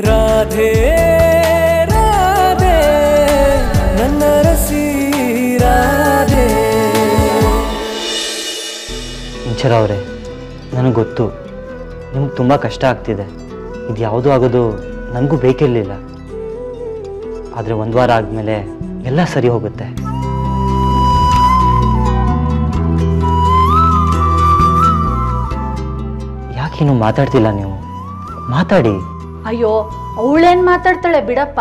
ರಾಧೆ ರಾಧೆ, ನನ್ನ ರಸಿ ರಾಧೆ. ಇಂಚರ ಅವರೇ, ನನಗೆ ಗೊತ್ತು. ನಿಮ್ಗೆ ತುಂಬ ಕಷ್ಟ ಆಗ್ತಿದೆ. ಇದು ಯಾವುದೂ ಆಗೋದು ನನಗೂ ಬೇಕಿರಲಿಲ್ಲ. ಆದರೆ ಒಂದು ವಾರ ಆದಮೇಲೆ ಎಲ್ಲ ಸರಿ ಹೋಗುತ್ತೆ. ಯಾಕೇನು ಮಾತಾಡ್ತಿಲ್ಲ ನೀವು? ಮಾತಾಡಿ. ಅಯ್ಯೋ ಅವಳೇನ್ ಮಾತಾಡ್ತಾಳೆ ಬಿಡಪ್ಪ?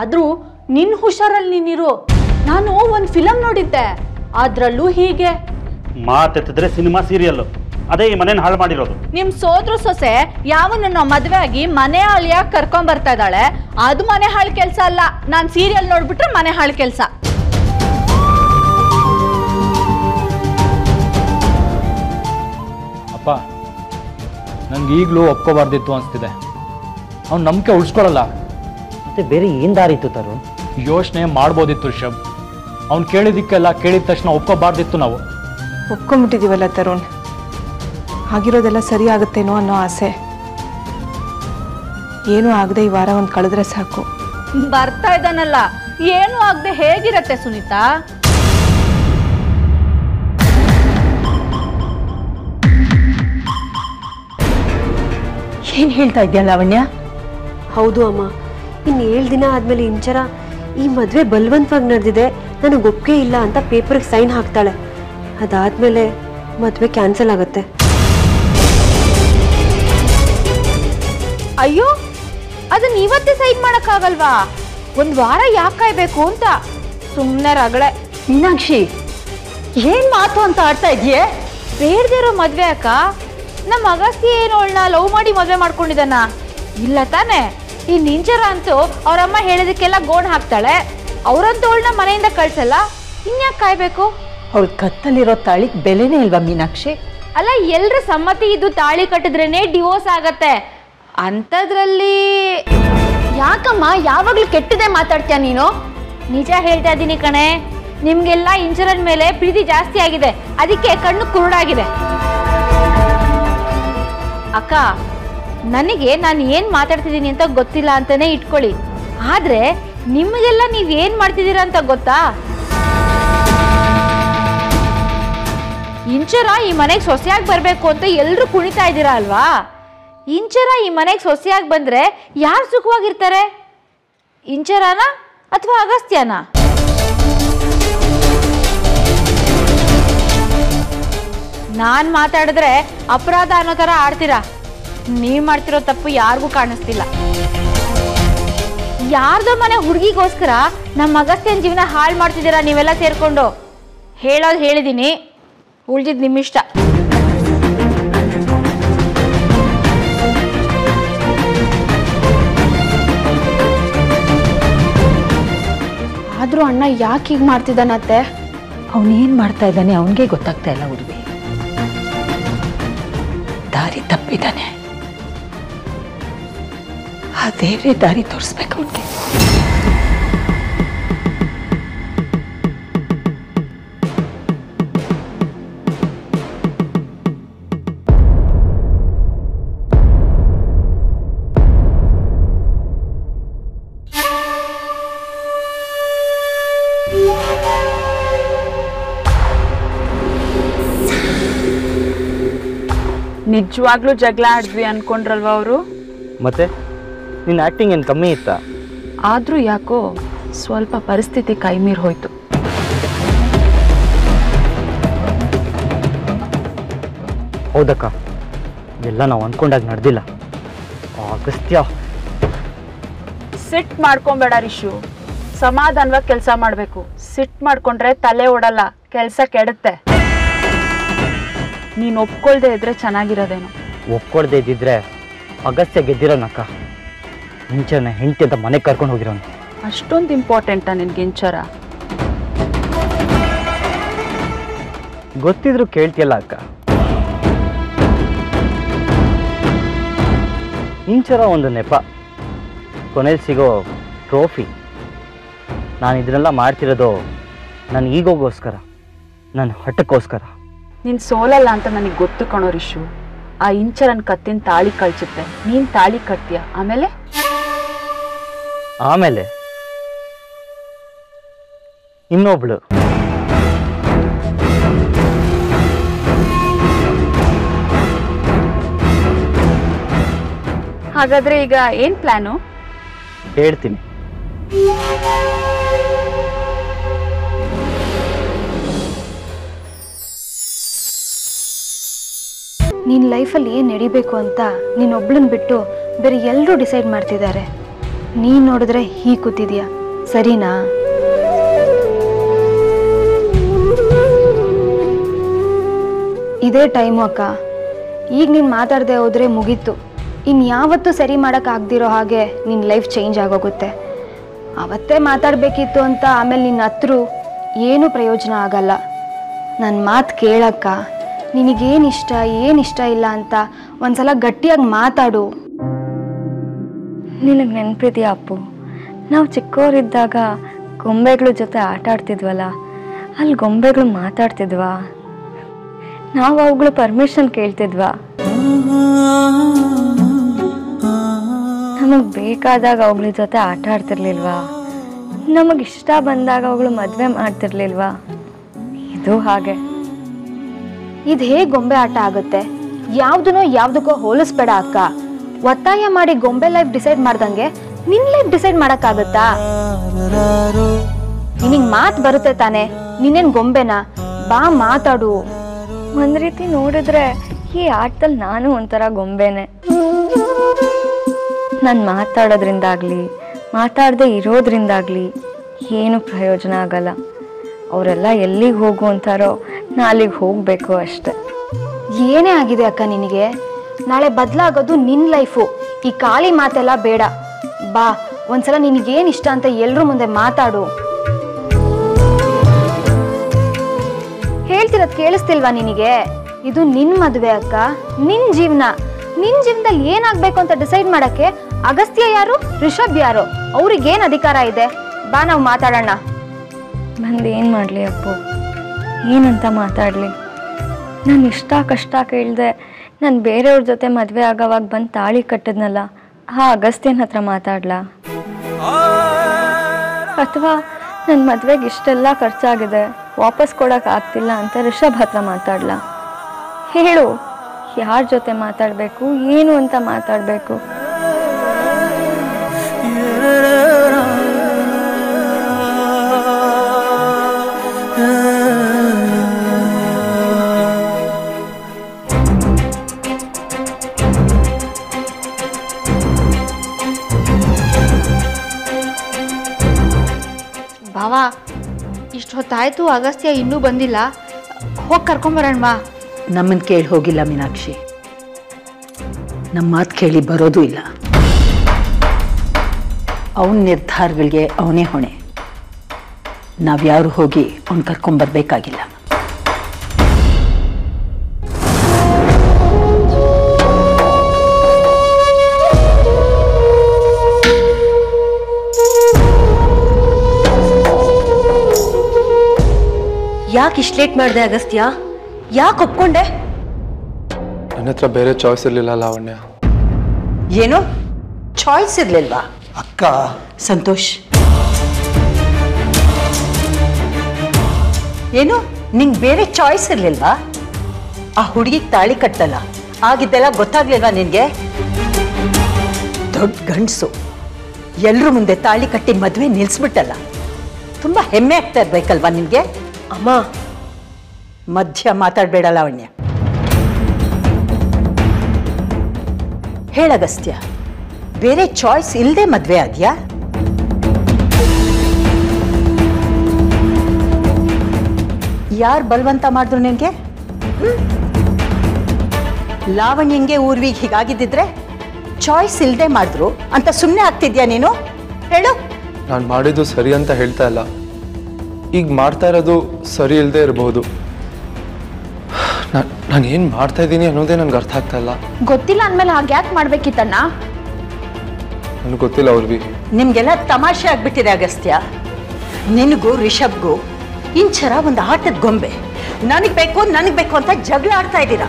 ಆದ್ರೂ ನಿನ್ ಹುಷಾರಲ್ಲಿ ನೀನಿರು. ನಾನು ಒಂದ್ ಫಿಲಮ್ ನೋಡಿದ್ದೆ. ಅದ್ರಲ್ಲೂ ಹೀಗೆ. ಮಾತೆತ್ತಿದ್ರೆ ಸಿನಿಮಾ ಸೀರಿಯಲ್ ಅದೇ ಈ ಮನೇನ ಹಾಳು ಮಾಡಿರೋದು. ನಿಮ್ ಸೋದ್ರ ಸೊಸೆ ಯಾವನನ್ನ ಮದ್ವೆ ಆಗಿ ಮನೆ ಹಾಳಿಯಾಗಿ ಕರ್ಕೊಂಡ್ ಬರ್ತಾ ಇದ್ದಾಳೆ. ಅದು ಮನೆ ಹಾಳು ಕೆಲ್ಸ ಅಲ್ಲ. ನಾನ್ ಸೀರಿಯಲ್ ನೋಡ್ಬಿಟ್ರೆ ಮನೆ ಹಾಳು ಕೆಲ್ಸ. ಅಪ್ಪ ನನಗೆ ಈಗಲೂ ಒಪ್ಕೋಬಾರ್ದಿತ್ತು ಅನಿಸ್ತಿದೆ. ಅವ್ನು ನಂಬಿಕೆ ಉಳಿಸ್ಕೊಳಲ್ಲ. ಮತ್ತೆ ಬೇರೆ ಏನು ದಾರಿತ್ತು ತರು? ಯೋಚನೆ ಮಾಡ್ಬೋದಿತ್ತು ರಿಷಬ್. ಅವ್ನು ಕೇಳಿದಕ್ಕೆಲ್ಲ ಕೇಳಿದ ತಕ್ಷಣ ಒಪ್ಕೋಬಾರ್ದಿತ್ತು ನಾವು. ಒಪ್ಕೊಂಬಿಟ್ಟಿದೀವಲ್ಲ ತರುಣ್. ಆಗಿರೋದೆಲ್ಲ ಸರಿ ಆಗುತ್ತೇನೋ ಅನ್ನೋ ಆಸೆ. ಏನೂ ಆಗದೆ ಈ ವಾರ ಒಂದು ಕಳೆದ್ರೆ ಸಾಕು. ಬರ್ತಾ ಇದ್ದಾನಲ್ಲ. ಏನು ಆಗದೆ ಹೇಗಿರತ್ತೆ ಸುನೀತಾ? ಏನ್ ಹೇಳ್ತಾ ಇದ್ಯಾ ಲಾವಣ್ಯ? ಹೌದು ಅಮ್ಮ. ಇನ್ನು ಏಳು ದಿನ ಆದಮೇಲೆ ಇಂಚರ ಈ ಮದುವೆ ಬಲವಂತವಾಗಿ ನಡೆದಿದೆ. ನನಗೆ ಒಪ್ಪಿಗೆ ಇಲ್ಲ ಅಂತ ಪೇಪರ್ಗೆ ಸೈನ್ ಹಾಕ್ತಾಳೆ. ಅದಾದಮೇಲೆ ಮದುವೆ ಕ್ಯಾನ್ಸಲ್ ಆಗುತ್ತೆ. ಅಯ್ಯೋ ಅದನ್ನ ಇವತ್ತೇ ಸೈನ್ ಮಾಡೋಕ್ಕಾಗಲ್ವಾ? ಒಂದ್ ವಾರ ಯಾಕೆ ಕಾಯ್ಬೇಕು ಅಂತ. ಸುಮ್ಮನೆ ರಗಳೆ. ಮೀನಾಕ್ಷಿ ಏನು ಮಾತು ಅಂತ ಆಡ್ತಾ ಇದೆಯೇ? ಇರೋ ಮದುವೆ ಅಕ್ಕ. ನಮ್ಮ ಅಗಸ್ತಿ ಏನು ಅವಳನ್ನ ಲವ್ ಮಾಡಿ ಮದುವೆ ಮಾಡ್ಕೊಂಡಿದ್ದಾನ? ಇಲ್ಲ ತಾನೆ? ಈ ನಿಂಜರ ಅಂತೂ ಅವರಮ್ಮ ಹೇಳೋದಕ್ಕೆಲ್ಲ ಗೋಣ್ ಹಾಕ್ತಾಳೆ. ಅವರಂತೂ ಅವಳನ್ನ ಮನೆಯಿಂದ ಕಳ್ಸಲ್ಲ? ಇನ್ಯಾಕೆ ಕಾಯ್ಬೇಕು? ಅವಳ ಕತ್ತಲ್ಲಿರೋ ತಾಳಿಗೆ ಬೆಲೆನೇ ಇಲ್ವಾ ಮೀನಾಕ್ಷಿ? ಅಲ್ಲ ಎಲ್ರ ಸಮ್ಮತಿ ಇದ್ದು ತಾಳಿ ಕಟ್ಟಿದ್ರೇನೆ ಡಿವೋರ್ಸ್ ಆಗತ್ತೆ. ಅಂಥದ್ರಲ್ಲಿ ಯಾಕಮ್ಮ ಯಾವಾಗ್ಲೂ ಕೆಟ್ಟದೇ ಮಾತಾಡ್ತೀಯ ನೀನು? ನಿಜ ಹೇಳ್ತಾ ಇದ್ದೀನಿ ಕಣೆ ನಿಮ್ಗೆಲ್ಲ ಇಂಜರನ್ ಮೇಲೆ ಪ್ರೀತಿ ಜಾಸ್ತಿ ಆಗಿದೆ. ಅದಕ್ಕೆ ಕಣ್ಣು ಕುರುಡಾಗಿದೆ. ಅಕ್ಕ ನನಗೆ ನಾನು ಏನು ಮಾತಾಡ್ತಿದ್ದೀನಿ ಅಂತ ಗೊತ್ತಿಲ್ಲ ಅಂತಲೇ ಇಟ್ಕೊಳ್ಳಿ. ಆದರೆ ನಿಮಗೆಲ್ಲ ನೀವು ಏನು ಮಾಡ್ತಿದ್ದೀರಾ ಅಂತ ಗೊತ್ತಾ? ಇಂಚರ ಈ ಮನೆಗೆ ಸೊಸೆಯಾಗಿ ಬರಬೇಕು ಅಂತ ಎಲ್ಲರೂ ಕುಣಿತಾ ಇದ್ದೀರಾ ಅಲ್ವಾ? ಇಂಚರ ಈ ಮನೆಗೆ ಸೊಸೆಯಾಗಿ ಬಂದರೆ ಯಾರು ಸುಖವಾಗಿರ್ತಾರೆ? ಇಂಚರಾನ ಅಥವಾ ಅಗಸ್ತ್ಯನ? ನಾನು ಮಾತಾಡಿದ್ರೆ ಅಪರಾಧ ಅನ್ನೋ ಥರ ಆಡ್ತೀರಾ? ನೀವ್ ಮಾಡ್ತಿರೋ ತಪ್ಪು ಯಾರಿಗೂ ಕಾಣಿಸ್ತಿಲ್ಲ. ಯಾರ್ದೋ ಮನೆ ಹುಡುಗಿಗೋಸ್ಕರ ನಮ್ಮ ಅಗಸ್ತ್ಯನ ಜೀವನ ಹಾಳು ಮಾಡ್ತಿದ್ದೀರಾ ನೀವೆಲ್ಲ ಸೇರ್ಕೊಂಡು? ಹೇಳೋದು ಹೇಳಿದ್ದೀನಿ ಉಳ್ದಿದ್ ನಿಮ್ಮಿಷ್ಟ. ಆದ್ರೂ ಅಣ್ಣ ಯಾಕೆ ಹೀಗೆ ಮಾಡ್ತಿದ್ದಾನತ್ತೆ? ಅವನೇನ್ ಮಾಡ್ತಾ ಇದ್ದಾನೆ ಅವನಿಗೆ ಗೊತ್ತಾಗ್ತಾ ಇಲ್ಲ ಹುಡುಗಿ. ದಾರಿ ತಪ್ಪಿದ್ದಾನೆ. ಆ ದೇವ್ರೇ ದಾರಿ ತೋರಿಸ್ಬೇಕು ಅವನಿಗೆ ನಿಜವಾಗ್ಲೂ ಜಗಳ ಆಡಿದ್ವಿ ಅನ್ಕೊಂಡ್ರಲ್ವಾ ಅವರು? ಮತ್ತೆ? ನಿನ್ನ ಆಕ್ಟಿಂಗ್ ಏನು ಕಮ್ಮಿ ಇತ್ತಾ? ಆದ್ರೂ ಯಾಕೋ ಸ್ವಲ್ಪ ಪರಿಸ್ಥಿತಿ ಕೈಮೀರಿ ಹೋಯ್ತು. ಹೌದಕ್ಕ. ಎಲ್ಲ ನಾವು ಅಂದ್ಕೊಂಡಾಗ ನಡೆದಿಲ್ಲ. ಅಗಸ್ತ್ಯ ಸಿಟ್ ಮಾಡ್ಕೊಂಬೇಡ ರಿಶು ಸಮಾಧಾನವಾಗಿ ಕೆಲಸ ಮಾಡಬೇಕು. ಸಿಟ್ ಮಾಡ್ಕೊಂಡ್ರೆ ತಲೆ ಓಡಲ್ಲ ಕೆಲಸ ಕೆಡುತ್ತೆ. ನೀನು ಒಪ್ಕೊಳ್ದೆ ಇದ್ರೆ ಚೆನ್ನಾಗಿರೋದೇನೋ. ಒಪ್ಕೊಳ್ದೇ ಇದ್ದಿದ್ರೆ ಅಗಸ್ತ್ಯ ಗೆದ್ದಿರೋನಕ್ಕ. ಮುಂಚೆನೆ ಹೆಂಡತಿ ಅಂತ ಮನೆಗೆ ಕರ್ಕೊಂಡು ಹೋಗಿರೋನು. ಅಷ್ಟೊಂದು ಇಂಪಾರ್ಟೆಂಟಾ ನಿನ್ಗೆ ಇಂಚರ ಗೊತ್ತಿದ್ರು ಕೇಳ್ತಿಯಲ್ಲ ಅಕ್ಕ. ಇಂಚರ ಒಂದು ನೆಪ. ಕೊನೆಯಲ್ಲಿ ಸಿಗೋ ಟ್ರೋಫಿ ನಾನು ಇದನ್ನೆಲ್ಲ ಮಾಡ್ತಿರೋದು ನನ್ನ ಈಗೋಗೋಸ್ಕರ ನನ್ನ ಹಠಕ್ಕೋಸ್ಕರ. ನೀನು ಸೋಲಲ್ಲ ಅಂತ ನನಗೆ ಗೊತ್ತು ಕಣೋ ರಿಶು ಆ ಇಂಚರನ್ ಕತ್ತಿನ ತಾಳಿ ಕಳ್ಸುತ್ತೆ. ನೀನು ತಾಳಿ ಕಟ್ತೀಯ? ಆಮೇಲೆ? ಆಮೇಲೆ ಇನ್ನೊಬ್ಳು. ಹಾಗಾದ್ರೆ ಈಗ ಏನ್ ಪ್ಲಾನು? ಹೇಳ್ತೀನಿ. ನಿನ್ನ ಲೈಫಲ್ಲಿ ಏನು ನಡಿಬೇಕು ಅಂತ ನೀನೊಬ್ಳನ್ನ ಬಿಟ್ಟು ಬೇರೆ ಎಲ್ಲರೂ ಡಿಸೈಡ್ ಮಾಡ್ತಿದ್ದಾರೆ. ನೀನು ನೋಡಿದ್ರೆ ಹೀಗೆ ಕೂತಿದೀಯ? ಸರಿನಾ? ಇದೇ ಟೈಮು ಅಕ್ಕ. ಈಗ ನೀನು ಮಾತಾಡದೆ ಹೋದ್ರೆ ಮುಗೀತು. ಇನ್ಯಾವತ್ತೂ ಸರಿ ಮಾಡೋಕ್ಕಾಗ್ದಿರೋ ಹಾಗೆ ನಿನ್ನ ಲೈಫ್ ಚೇಂಜ್ ಆಗೋಗುತ್ತೆ. ಅವತ್ತೇ ಮಾತಾಡಬೇಕಿತ್ತು ಅಂತ ಆಮೇಲೆ ನಿನ್ನ ಹತ್ರ ಏನೂ ಪ್ರಯೋಜನ ಆಗಲ್ಲ. ನನ್ನ ಮಾತು ಕೇಳಕ್ಕ. ನಿನಗೇನು ಇಷ್ಟ, ಏನು ಇಷ್ಟ ಇಲ್ಲ ಅಂತ ಒಂದ್ಸಲ ಗಟ್ಟಿಯಾಗಿ ಮಾತಾಡು. ನಿನಗೆ ನೆನಪಿದೆಯಾ ಅಪ್ಪು? ನಾವು ಚಿಕ್ಕವರಿದ್ದಾಗ ಗೊಂಬೆಗಳ ಜೊತೆ ಆಟ ಆಡ್ತಿದ್ವಲ್ಲ, ಅಲ್ಲಿ ಗೊಂಬೆಗಳು ಮಾತಾಡ್ತಿದ್ವಾ? ನಾವು ಅವುಗಳು ಪರ್ಮಿಷನ್ ಕೇಳ್ತಿದ್ವಾ? ನಮಗೆ ಬೇಕಾದಾಗ ಅವುಗಳ ಜೊತೆ ಆಟ ಆಡ್ತಿರ್ಲಿಲ್ವಾ? ನಮಗೆ ಇಷ್ಟ ಬಂದಾಗ ಅವುಗಳು ಮದುವೆ ಮಾಡ್ತಿರ್ಲಿಲ್ವಾ? ಇದು ಹಾಗೆ. ಇದು ಹೇಗೆ ಗೊಂಬೆ ಆಟ ಆಗುತ್ತೆ? ಯಾವ್ದನ್ನೋ ಯಾವ್ದಕ್ಕೋ ಹೋಲಿಸ್ಬೇಡ ಅಕ್ಕ. ಒತ್ತಾಯ ಮಾಡಿ ಗೊಂಬೆ ಲೈಫ್ ಡಿಸೈಡ್ ಮಾಡ್ದಂಗೆ ನಿನ್ ಲೈಫ್ ಡಿಸೈಡ್ ಮಾಡಕ್ಕಾಗತ್ತಾ? ನಿನಗ್ ಮಾತ್ ಬರುತ್ತೆ ತಾನೆ ನೀನೇನ್ ಗೊಂಬೆನಾ? ಬಾ ಮಾತಾಡು. ಒಂದ್ ರೀತಿ ನೋಡಿದ್ರೆ ಈ ಆಟದಲ್ಲಿ ನಾನು ಒಂಥರ ಗೊಂಬೆನೆ. ನಾನು ಮಾತಾಡೋದ್ರಿಂದಾಗ್ಲಿ ಮಾತಾಡದೆ ಇರೋದ್ರಿಂದಾಗ್ಲಿ ಏನು ಪ್ರಯೋಜನ ಆಗಲ್ಲ. ಅವರೆಲ್ಲ ಎಲ್ಲಿಗೆ ಹೋಗು ಅಂತಾರೋ ನಾ ಅಲ್ಲಿಗೆ ಹೋಗ್ಬೇಕು ಅಷ್ಟೆ. ಏನೇ ಆಗಿದೆ ಅಕ್ಕ ನಿನಗೆ? ನಾಳೆ ಬದಲಾಗೋದು ನಿನ್ನ ಲೈಫು. ಈ ಖಾಲಿ ಮಾತೆಲ್ಲ ಬೇಡ. ಬಾ, ಒಂದ್ಸಲ ನಿನಗೇನು ಇಷ್ಟ ಅಂತ ಎಲ್ಲರೂ ಮುಂದೆ ಮಾತಾಡು. ಹೇಳ್ತಿರೋದು ಕೇಳಿಸ್ತಿಲ್ವಾ ನಿನಗೆ? ಇದು ನಿನ್ನ ಮದುವೆ ಅಕ್ಕ ನಿನ್ನ ಜೀವನ. ನಿನ್ನ ಜೀವನದಲ್ಲಿ ಏನಾಗಬೇಕು ಅಂತ ಡಿಸೈಡ್ ಮಾಡಕ್ಕೆ ಅಗಸ್ತ್ಯ ಯಾರು, ರಿಷಬ್ ಯಾರು? ಅವ್ರಿಗೇನು ಅಧಿಕಾರ ಇದೆ? ಬಾ, ನಾವು ಮಾತಾಡೋಣ. ಬಂದು ಏನು ಮಾಡಲಿ ಅಪ್ಪು? ಏನಂತ ಮಾತಾಡಲಿ? ನಾನು ಇಷ್ಟ ಕಷ್ಟ ಕೇಳಿದೆ ನಾನು ಬೇರೆಯವ್ರ ಜೊತೆ ಮದುವೆ ಆಗೋವಾಗ ಬಂದು ತಾಳಿ ಕಟ್ಟದ್ನಲ್ಲ, ಆ ಅಗಸ್ತ್ಯನ ಹತ್ರ ಮಾತಾಡ್ಲಾ? ಅಥವಾ ನನ್ನ ಮದುವೆಗೆ ಇಷ್ಟೆಲ್ಲ ಖರ್ಚಾಗಿದೆ, ವಾಪಸ್ ಕೊಡೋಕೆ ಆಗ್ತಿಲ್ಲ ಅಂತ ರಿಷಬ್ ಹತ್ರ ಮಾತಾಡ್ಲಾ? ಹೇಳು, ಯಾರ ಜೊತೆ ಮಾತಾಡಬೇಕು, ಏನು ಅಂತ ಮಾತಾಡಬೇಕು? ಹೊತ್ತಾಯ್ತು ಅಗಸ್ತ್ಯ ಇನ್ನೂ ಬಂದಿಲ್ಲ. ಹೋಗಿ ಕರ್ಕೊಂಬರೋಣವಾ ನಮ್ಮನ್ನು ಕೇಳಿ ಹೋಗಿಲ್ಲ ಮೀನಾಕ್ಷಿ. ನಮ್ಮ ಮಾತು ಕೇಳಿ ಬರೋದು ಇಲ್ಲ. ಅವನ ನಿರ್ಧಾರಗಳಿಗೆ ಅವನೇ ಹೊಣೆ. ನಾವ್ಯಾರು ಹೋಗಿ ಅವ್ನು ಕರ್ಕೊಂಬರ್ಬೇಕಾಗಿಲ್ಲ. ಯಾಕೆ ಇಷ್ಟು ಲೇಟ್ ಮಾಡಿದೆ ಅಗಸ್ತ್ಯ? ಯಾಕೆ ಒಪ್ಕೊಂಡೆ? ನನ್ನ ಹತ್ರ ಬೇರೆ ಚಾಯ್ಸ್ ಇರಲಿಲ್ಲ ಲಾವಣ್ಯ. ಏನು? ಚಾಯ್ಸ್ ಇರ್ಲಿಲ್ವಾ? ಅಕ್ಕ. ಸಂತೋಷ್. ಏನು? ನಿಂಗೆ ಬೇರೆ ಚಾಯ್ಸ್ ಇರ್ಲಿಲ್ವಾ? ಆ ಹುಡುಗಿಗೆ ತಾಳಿ ಕಟ್ಟಲ್ಲ. ಆಗಿದ್ದೆಲ್ಲ ಗೊತ್ತಾಗ್ಲಿಲ್ವಾ ನಿನ್ಗೆ? ದೊಡ್ಡ ಗಂಡಸು. ಎಲ್ರ ಮುಂದೆ ತಾಳಿ ಕಟ್ಟಿ ಮದುವೆ ನಿಲ್ಸ್ಬಿಟ್ಟಲ್ಲ. ತುಂಬಾ ಹೆಮ್ಮೆ ಆಗ್ತಾ ಇರ್ಬೇಕಲ್ವಾ ನಿನ್ಗೆ? ಅಮ್ಮ, ಮಧ್ಯ ಮಾತಾಡಬೇಡ ಲಾವಣ್ಯ ಹೇಳಗಸ್ತ್ಯ ಬೇರೆ ಚಾಯ್ಸ್ ಇಲ್ಲದೆ ಮದ್ವೆ ಆದ್ಯಾ? ಯಾರು ಬಲವಂತ ಮಾಡಿದ್ರು ನಿನಗೆ? ಲಾವಣ್ಯಂಗೆ ಊರ್ವಿಗೆ ಹೀಗಾಗಿದ್ದಿದ್ರೆ ಚಾಯ್ಸ್ ಇಲ್ಲದೆ ಮಾಡಿದ್ರು ಅಂತ ಸುಮ್ಮನೆ ಆಗ್ತಿದ್ಯಾ ನೀನು? ಹೇಳು. ನಾನು ಮಾಡಿದ್ದು ಸರಿ ಅಂತ ಹೇಳ್ತಾ ಇಲ್ಲ. ಈಗ ಮಾಡ್ತಾ ಇರೋದು ಸರಿ ಇಲ್ಲದೆ ಇರಬಹುದು ನಾನು ಏನು ಮಾಡ್ತಾ ಇದ್ದೀನಿ ಅನ್ನೋದೇ ನನಗೆ ಅರ್ಥ ಆಗ್ತಾ ಇಲ್ಲ. ಗೊತ್ತಿಲ್ಲ ಅಂದ್ಮೇಲೆ ಹಾಗೆ ಯಾಕೆ ಮಾಡ್ಬೇಕಿತ್ತಣ್ಣ? ನನಗೆ ಗೊತ್ತಿಲ್ಲ ಅವ್ರಿಗೆ. ನಿಮ್ಗೆಲ್ಲ ತಮಾಷೆ ಆಗ್ಬಿಟ್ಟಿದೆ ಅಗಸ್ತ್ಯ. ನಿನಗೂ ರಿಷಬ್ಗೂ ಇಂಚರ ಒಂದು ಆಟದ ಗೊಂಬೆ. ನನಗ್ ಬೇಕು ನನಗ್ ಬೇಕು ಅಂತ ಜಗಳ ಆಡ್ತಾ ಇದ್ದೀರಾ?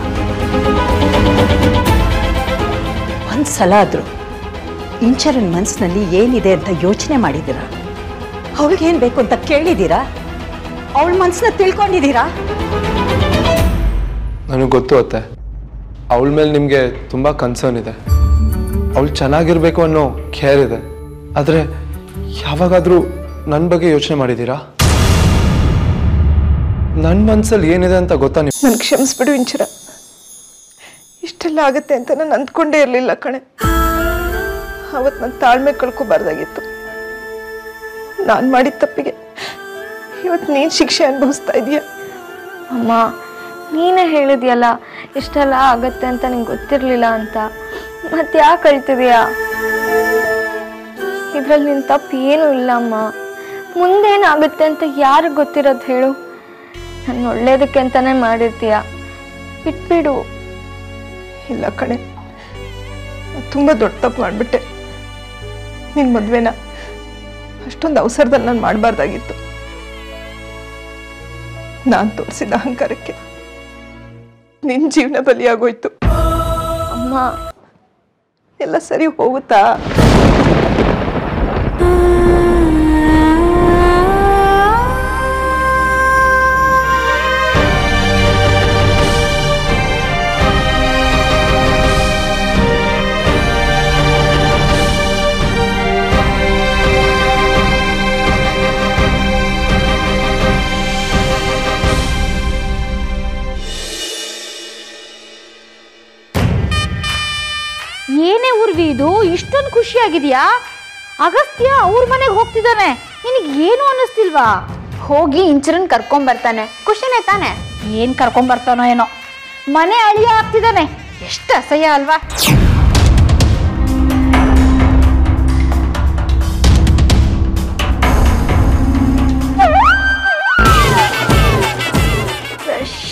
ಒಂದ್ಸಲ ಆದ್ರು ಇಂಚರನ್ ಮನಸ್ಸಿನಲ್ಲಿ ಏನಿದೆ ಅಂತ ಯೋಚನೆ ಮಾಡಿದ್ದೀರಾ? ಅವಳಿಗೇನು ಬೇಕು ಅಂತ ಕೇಳಿದ್ದೀರಾ ಅವಳ ಮನಸ್ಸನ್ನ ತಿಳ್ಕೊಂಡಿದ್ದೀರಾ ನನಗೆ ಗೊತ್ತು ಅತ್ತೆ. ಅವಳ ಮೇಲೆ ನಿಮಗೆ ತುಂಬ ಕನ್ಸರ್ನ್ ಇದೆ. ಅವಳು ಚೆನ್ನಾಗಿರ್ಬೇಕು ಅನ್ನೋ ಕೇರ್ ಇದೆ. ಆದರೆ ಯಾವಾಗಾದರೂ ನನ್ನ ಬಗ್ಗೆ ಯೋಚನೆ ಮಾಡಿದ್ದೀರಾ ನನ್ನ ಮನ್ಸಲ್ಲಿ ಏನಿದೆ ಅಂತ ಗೊತ್ತಾ ನೀವು ನನ್ ಕ್ಷಮಿಸ್ಬಿಡು ಇಂಚರ. ಇಷ್ಟೆಲ್ಲ ಆಗುತ್ತೆ ಅಂತ ನಾನು ಅಂದ್ಕೊಂಡೇ ಇರಲಿಲ್ಲ ಕಣೆ. ಅವತ್ತು ನನ್ನ ತಾಳ್ಮೆ ಕಳ್ಕೊಬಾರ್ದಾಗಿತ್ತು. ನಾನು ಮಾಡಿದ ತಪ್ಪಿಗೆ. ಇವತ್ತು ನೀನು ಶಿಕ್ಷೆ ಅನುಭವಿಸ್ತಾ ಇದೀಯ? ಅಮ್ಮ, ನೀನೇ ಹೇಳಿದ್ಯಲ್ಲ, ಇಷ್ಟೆಲ್ಲ ಆಗತ್ತೆ ಅಂತ ನಿಂಗೆ ಗೊತ್ತಿರಲಿಲ್ಲ ಅಂತ. ಮತ್ತೆ ಯಾಕೆ ಕಳ್ತಿದೀಯ ಇದ್ರಲ್ಲಿ ನಿನ್ನ ತಪ್ಪು ಏನೂ ಇಲ್ಲ ಅಮ್ಮ. ಮುಂದೇನಾಗುತ್ತೆ ಅಂತ ಯಾರಿಗೆ ಗೊತ್ತಿರೋದು ಹೇಳು. ನಾನು ಒಳ್ಳೇದಕ್ಕೆ ಅಂತಾನೆ ಮಾಡಿರ್ತೀಯ. ಬಿಟ್ಬಿಡು. ಇಲ್ಲ ಕಣೆ ತುಂಬ ದೊಡ್ಡ ತಪ್ಪು ಮಾಡಿಬಿಟ್ಟೆ. ನಿನ್ನ ಮದುವೆನ. ಅಷ್ಟೊಂದು ಅವಸರದಲ್ಲಿ ನಾನು ಮಾಡಬಾರ್ದಾಗಿತ್ತು. ನಾನು ತೋರಿಸಿದ ಅಹಂಕಾರಕ್ಕೆ ನಿನ್ನ ಜೀವನ ಬಲಿಯಾಗೋಯ್ತು. ಅಮ್ಮ ಎಲ್ಲ ಸರಿ ಹೋಗುತ್ತಾ? ಖುಷಿಯಾಗಿದ್ಯಾ? ಅಗಸ್ತ್ಯ ಅವ್ರ ಮನೆಗೆ ಹೋಗ್ತಿದ್ದಾನೆ. ನಿನಗೆ ಏನು ಅನ್ನಿಸ್ತಿಲ್ವಾ? ಹೋಗಿ ಇಂಚರನ್ ಕರ್ಕೊಂಬರ್ತಾನೆ ಖುಷಿನೇ ತಾನೆ? ಏನ್ ಕರ್ಕೊಂಬರ್ತಾನೋ ಏನೋ. ಮನೆ ಅಳಿಯ ಆಗ್ತಿದ್ದಾನೆ. ಎಷ್ಟು ಅಸಹ್ಯ ಅಲ್ವಾ?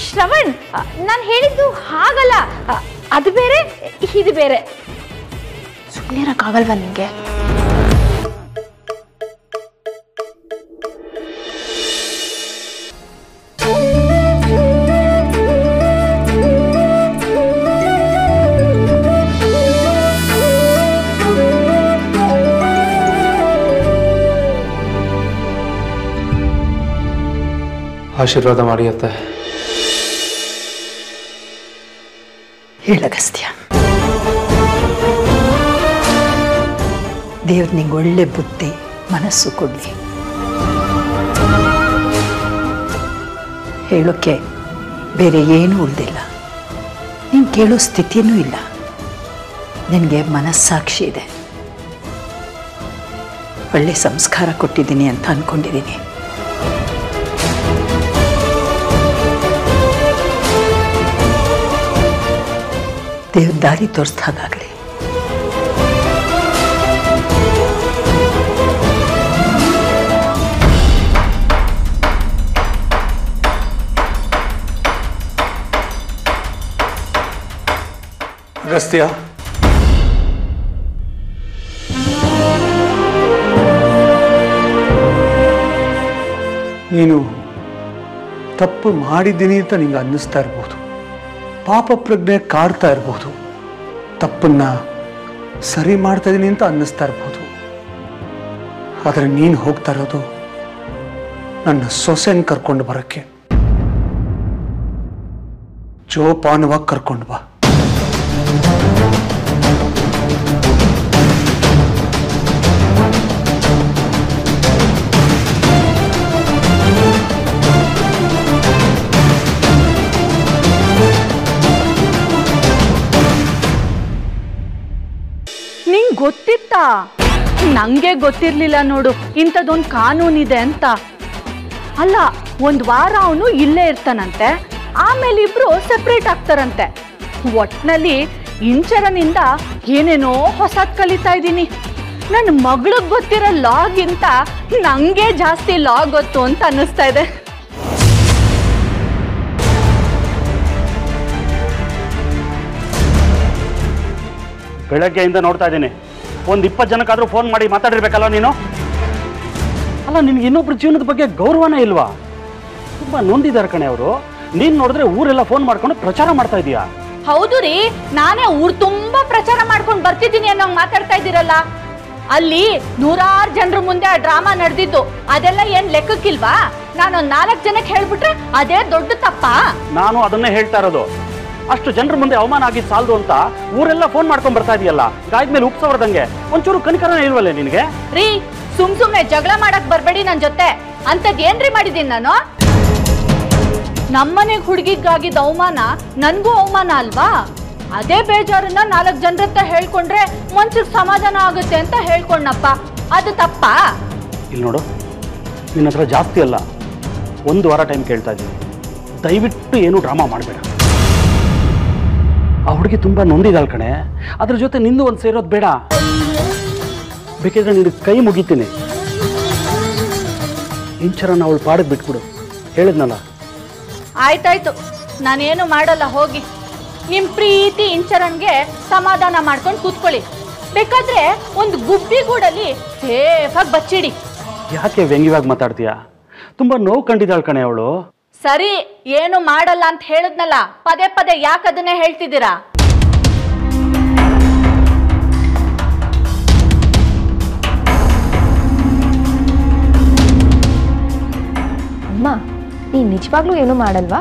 ಶ್ರವಣ್ ನಾನು ಹೇಳಿದ್ದು ಹಾಗಲ್ಲ. ಅದು ಬೇರೆ ಇದು ಬೇರೆ. ಸುಮ್ಮನಿರಕ್ಕಾಗಲ್ವಾ ನಿಂಗೆ. ಆಶೀರ್ವಾದ ಮಾಡಿ ಅತ್ತೆ. ಹೇಳಗಸ್ತ್ಯ ದೇವ್ರು ನಿಂಗೆ ಒಳ್ಳೆ ಬುದ್ಧಿ, ಮನಸ್ಸು ಕೊಡಲಿ. ಹೇಳೋಕ್ಕೆ ಬೇರೆ ಏನೂ ಉಳಿದಿಲ್ಲ. ನೀನು ಕೇಳೋ ಸ್ಥಿತಿಯೂ ಇಲ್ಲ. ನಿನಗೆ ಮನಸ್ಸಾಕ್ಷಿ ಇದೆ. ಒಳ್ಳೆ ಸಂಸ್ಕಾರ ಕೊಟ್ಟಿದ್ದೀನಿ ಅಂತ ಅಂದ್ಕೊಂಡಿದ್ದೀನಿ ದೇವ್ರ ದಾರಿ ತೋರಿಸ್ದ ಅಗಸ್ತ್ಯ ನೀನು ತಪ್ಪು ಮಾಡಿದ್ದೀನಿ ಅಂತ ನಿಂಗೆ ಅನ್ನಿಸ್ತಾ ಇರ್ಬೋದು. ಪಾಪ ಪ್ರಜ್ಞೆ ಕಾಡ್ತಾ ಇರ್ಬೋದು. ತಪ್ಪನ್ನ ಸರಿ ಮಾಡ್ತಾ ಇದ್ದೀನಿ ಅಂತ ಅನ್ನಿಸ್ತಾ ಇರ್ಬೋದು. ಆದರೆ ನೀನು ಹೋಗ್ತಾ ಇರೋದು ನನ್ನ ಸೊಸೆನ ಕರ್ಕೊಂಡು ಬರೋಕ್ಕೆ. ಜೋಪಾನವಾಗಿ ಕರ್ಕೊಂಡು ಬಾ. ನಿಂಗ್ ಗೊತ್ತಿತ್ತಾ? ನಂಗೆ ಗೊತ್ತಿರ್ಲಿಲ್ಲ ನೋಡು, ಇಂಥದ್ದೊಂದು ಕಾನೂನಿದೆ ಅಂತ. ಅಲ್ಲ, ಒಂದ್ ವಾರ ಅವನು ಇಲ್ಲೇ ಇರ್ತಾನಂತೆ ಆಮೇಲೆ ಇಬ್ರು ಸೆಪ್ರೇಟ್ ಆಗ್ತಾರಂತೆ. ಒಟ್ನಲ್ಲಿ ಇಂಚರನಿಂದ ಏನೇನೋ ಹೊಸದ್ ಕಲಿತಾ ಇದ್ದೀನಿ. ನನ್ನ ಮಗಳಿಗೆ ಗೊತ್ತಿರೋ ಲಾಗಿಂತ ನಂಗೆ ಜಾಸ್ತಿ ಲಾ ಗೊತ್ತು ಅಂತ ಅನ್ನಿಸ್ತಾ ಇದೆ. ಬೆಳಗ್ಗೆಯಿಂದ ನೋಡ್ತಾ ಇದ್ದೀನಿ. ಒಂದು ಇಪ್ಪತ್ತು ಜನಕ್ಕಾದ್ರೂ ಫೋನ್ ಮಾಡಿ ಮಾತಾಡಿರ್ಬೇಕಲ್ಲ ನೀನು? ಅಲ್ಲ, ನಿನ್ಗೆ ಇನ್ನೊಬ್ರ ಜೀವನದ ಬಗ್ಗೆ ಗೌರವನೇ ಇಲ್ವಾ? ತುಂಬ ನೊಂದಿದ್ದಾರೆ ಕಣೆ ಅವರು. ನೀನು ನೋಡಿದ್ರೆ ಊರೆಲ್ಲ ಫೋನ್ ಮಾಡ್ಕೊಂಡು ಪ್ರಚಾರ ಮಾಡ್ತಾ ಇದೀಯಾ? ಹೌದು ರೀ ನಾನೇ ಊರ್ ತುಂಬಾ ಪ್ರಚಾರ ಮಾಡ್ಕೊಂಡು ಬರ್ತಿದ್ದೀನಿ ಅನ್ನೋ ಮಾತಾಡ್ತಾ ಇದ್ದೀರಲ್ಲ. ಅಲ್ಲಿ ನೂರಾರು ಜನರ ಮುಂದೆ ಆ ಡ್ರಾಮಾ ನಡೆದಿದ್ದು. ಅದೆಲ್ಲ ಏನ್ ಲೆಕ್ಕಕ್ಕಿಲ್ವಾ? ನಾನೊಂದ್ ನಾಲ್ಕು ಜನಕ್ಕೆ ಹೇಳ್ಬಿಟ್ರೆ ಅದೇ ದೊಡ್ಡ ತಪ್ಪಾ. ನಾನು ಅದನ್ನ ಹೇಳ್ತಾ ಇರೋದು. ಅಷ್ಟು ಜನರ ಮುಂದೆ ಅವಮಾನ ಆಗಿದ್ದು ಸಾಲದು ಅಂತ ಊರೆಲ್ಲ ಫೋನ್ ಮಾಡ್ಕೊಂಡ್ ಬರ್ತಾ ಇದೆಯಲ್ಲ. ಗಾಯದ ಮೇಲೆ ಉಪ್ಸವರ್ದಂಗೆ ಒಂಚೂರು ಕನಿಕರನೇ ಇಲ್ವಲ್ಲೇ ನಿನಗೆ? ರೀ ಸುಮ್ ಸುಮ್ನೆ ಜಗಳ ಮಾಡಕ್ ಬರ್ಬೇಡಿ ನನ್ ಜೊತೆ. ಅಂತದ್ ಏನ್ರಿ ಮಾಡಿದೀನಿ ನಾನು? ನಮ್ಮನೆಗ್ ಹುಡುಗಿಗಾಗಿದ್ದ ಅವಮಾನ, ನನಗೂ ಅವಮಾನ ಅಲ್ವಾ? ಅದೇ ಬೇಜಾರನ್ನ ನಾಲ್ಕು ಜನರ ಹತ್ರ ಹೇಳ್ಕೊಂಡ್ರೆ ಮನ್ಸಿಗೆ ಸಮಾಧಾನ ಆಗುತ್ತೆ ಅಂತ ಹೇಳ್ಕೊಂಡಪ್ಪ ಅದು ತಪ್ಪಾ? ಇಲ್ಲಿ ನೋಡು, ನಿನ್ನ ಹತ್ರ ಜಾಸ್ತಿ ಅಲ್ಲ, ಒಂದು ವಾರ ಟೈಮ್ ಕೇಳ್ತಾ ಇದ್ದೀನಿ. ದಯವಿಟ್ಟು ಏನು ಡ್ರಾಮಾ ಮಾಡಬೇಡ. ಆ ಹುಡುಗಿ ತುಂಬ ನೊಂದಿದಾಳ್ ಕಣೆ, ಅದ್ರ ಜೊತೆ ನಿಂದು ಒಂದು ಸೇರೋದು ಬೇಡ. ಬೇಕಿದ್ರೆ ನಿನಗೆ ಕೈ ಮುಗಿತೀನಿ. ಇಂಚರನ್ನ ಅವಳು ಪಾಡಕ್ಕೆ ಬಿಟ್ಬಿಡು. ಹೇಳಿದ್ನಲ್ಲ ಆಯ್ತಾಯ್ತು. ನಾನೇನು ಮಾಡಲ್ಲ ಹೋಗಿ. ನಿಮ್ ಪ್ರೀತಿ ಇಂಚರನ್ಗೆ ಸಮಾಧಾನ ಮಾಡ್ಕೊಂಡು ಕೂತ್ಕೊಳ್ಳಿ. ಬೇಕಾದ್ರೆ ಒಂದು ಗುಬ್ಬಿ ಗೂಡಲ್ಲಿ ಸೇಫಾಗಿ ಬಚ್ಚಿಡಿ. ಯಾಕೆ ವ್ಯಂಗ್ಯವಾಗಿ ಮಾತಾಡ್ತೀಯಾ? ತುಂಬಾ ನೋವು ಕಂಡಿದ್ದಾಳ ಕಣೆ ಅವಳು. ಸರಿ ಏನು ಮಾಡಲ್ಲ ಅಂತ ಹೇಳಿದ್ನಲ್ಲ ಪದೇ ಪದೇ ಯಾಕೆ ಅದನ್ನೇ ಹೇಳ್ತಿದ್ದೀರಾ? ನೀನ್ ನಿಜವಾಗ್ಲೂ ಏನೂ ಮಾಡಲ್ವಾ?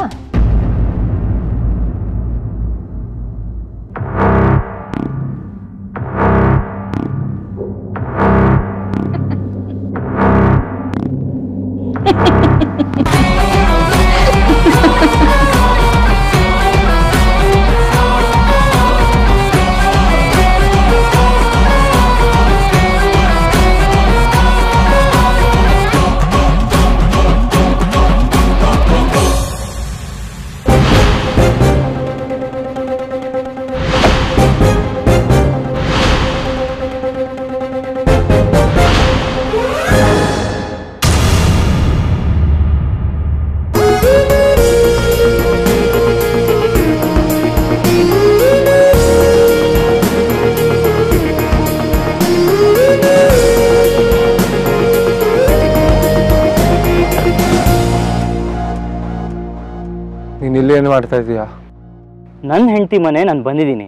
ಹೆಂಡತಿ ಮನೆ ನಾನು ಬಂದಿದ್ದೀನಿ.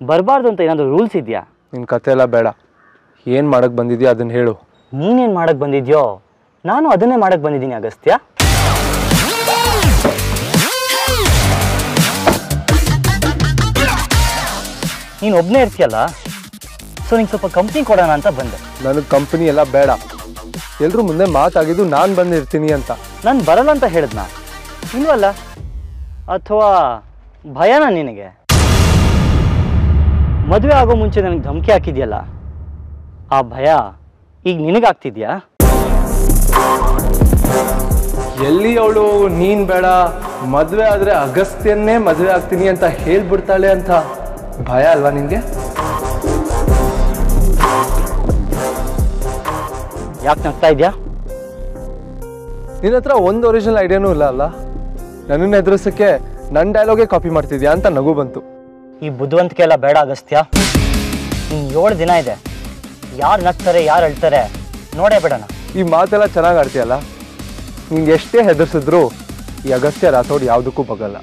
ಬರಬಾರ್ದು ಅಂತ ಏನಾದರೂ ರೂಲ್ಸ್ ಇದೆಯಾ? ನಿನ್ನ ಕತೆ ಎಲ್ಲ ಬೇಡ. ಏನು ಮಾಡಕ್ಕೆ ಬಂದಿದ್ಯಾ ಅದನ್ನು ಹೇಳು. ನೀನೇನು ಮಾಡಕ್ಕೆ ಬಂದಿದ್ಯೋ? ನಾನು ಅದನ್ನೇ ಮಾಡಕ್ಕೆ ಬಂದಿದ್ದೀನಿ ಅಗಸ್ತ್ಯ. ನೀನು ಒಬ್ಬನೇ ಇರ್ತೀಯಲ್ಲ ಸೊ ನಿಂಗೆ ಸ್ವಲ್ಪ ಕಂಪ್ನಿ ಕೊಡೋಣ ಅಂತ ಬಂದೆ. ನನಗೆ ಕಂಪ್ನಿ ಎಲ್ಲ ಬೇಡ. ಎಲ್ಲರೂ ಮುಂದೆ ಮಾತಾಗಿದ್ದು ನಾನು ಬಂದಿರ್ತೀನಿ ಅಂತ. ನಾನು ಬರಲ್ಲ ಅಂತ ಹೇಳಿದ್ನಾ? ಇಲ್ವಲ್ಲ? ಅಥವಾ ಭಯನಾ ನಿನಗೆ? ಮದುವೆ ಆಗೋ ಮುಂಚೆ ನನಗೆ ಧಮಕಿ ಹಾಕಿದ್ಯಲ್ಲ ಆ ಭಯ ಈಗ ನಿನಗಾಗ್ತಿದ್ಯಾ ಎಲ್ಲಿ ಅವಳು ನೀನ್ ಬೇಡ ಮದುವೆ ಆದ್ರೆ ಅಗಸ್ತ್ಯನ್ನೇ ಮದುವೆ ಆಗ್ತೀನಿ ಅಂತ ಹೇಳ್ಬಿಡ್ತಾಳೆ ಅಂತ ಭಯ ಅಲ್ವಾ ನಿನ್ಗೆ? ಯಾಕೆ ನಗ್ತಾ ಇದೆಯಾ? ನಿನ್ನ ಹತ್ರ ಒಂದು ಒರಿಜಿನಲ್ ಐಡಿಯಾನೂ ಇಲ್ಲ ಅಲ್ಲ? ನನ್ನನ್ನು ಎದುರಿಸಕ್ಕೆ ನನ್ನ ಡೈಲಾಗೆ ಕಾಪಿ ಮಾಡ್ತಿದ್ಯಾ ಅಂತ ನಗು ಬಂತು. ಈ ಬುದ್ಧಿವಂತಿಕೆ ಎಲ್ಲ ಬೇಡ ಅಗಸ್ತ್ಯ. ಏಳು ದಿನ ಇದೆ. ಯಾರು ನಗ್ತಾರೆ ಯಾರು ಅಳ್ತಾರೆ ನೋಡೇ ಬೇಡ ಈ ಮಾತೆಲ್ಲ ಚೆನ್ನಾಗಿ ಆಡ್ತೀಯಲ್ಲ? ನಿಂಗೆ ಎಷ್ಟೇ ಹೆದರ್ಸಿದ್ರು ಈ ಅಗಸ್ತ್ಯ ರಾಥೋಡ್ ಯಾವುದಕ್ಕೂ ಬಗಲ್ಲ.